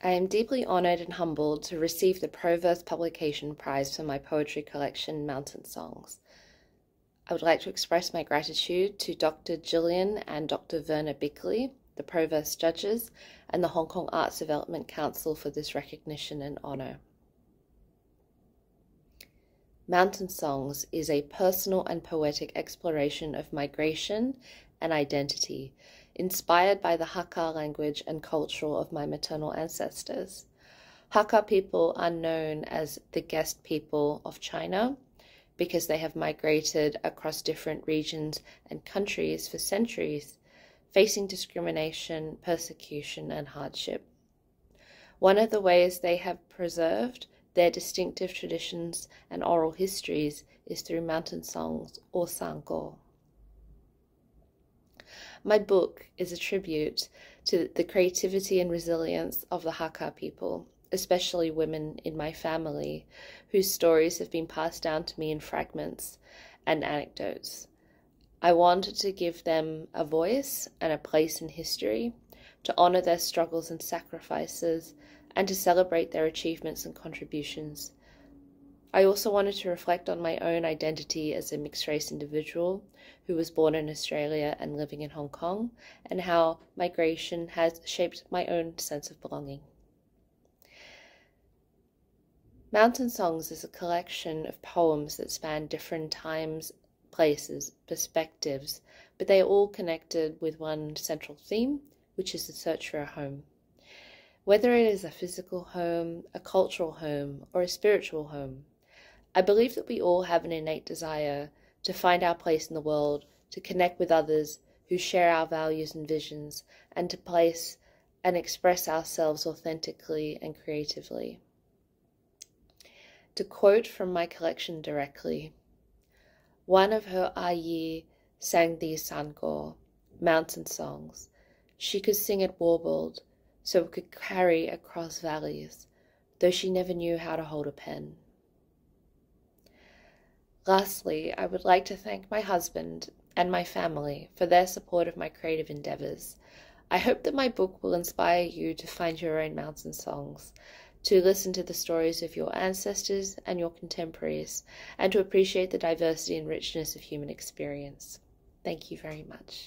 I am deeply honoured and humbled to receive the Proverse Publication Prize for my poetry collection, Mountain Songs. I would like to express my gratitude to Dr. Gillian and Dr. Verna Bickley, the Proverse judges, and the Hong Kong Arts Development Council for this recognition and honour. Mountain Songs is a personal and poetic exploration of migration and identity inspired by the Hakka language and culture of my maternal ancestors. Hakka people are known as the guest people of China because they have migrated across different regions and countries for centuries, facing discrimination, persecution, and hardship. One of the ways they have preserved their distinctive traditions and oral histories is through mountain songs or sango. My book is a tribute to the creativity and resilience of the Hakka people, especially women in my family, whose stories have been passed down to me in fragments and anecdotes. I wanted to give them a voice and a place in history, to honour their struggles and sacrifices, and to celebrate their achievements and contributions. I also wanted to reflect on my own identity as a mixed race individual who was born in Australia and living in Hong Kong, and how migration has shaped my own sense of belonging. Mountain Songs is a collection of poems that span different times, places, perspectives, but they are all connected with one central theme, which is the search for a home. Whether it is a physical home, a cultural home, or a spiritual home, I believe that we all have an innate desire to find our place in the world, to connect with others who share our values and visions, and to place and express ourselves authentically and creatively. To quote from my collection directly, one of her ayi sang these sango, mountain songs. She could sing it warbled, so it could carry across valleys, though she never knew how to hold a pen. Lastly, I would like to thank my husband and my family for their support of my creative endeavors. I hope that my book will inspire you to find your own mountain songs, to listen to the stories of your ancestors and your contemporaries, and to appreciate the diversity and richness of human experience. Thank you very much.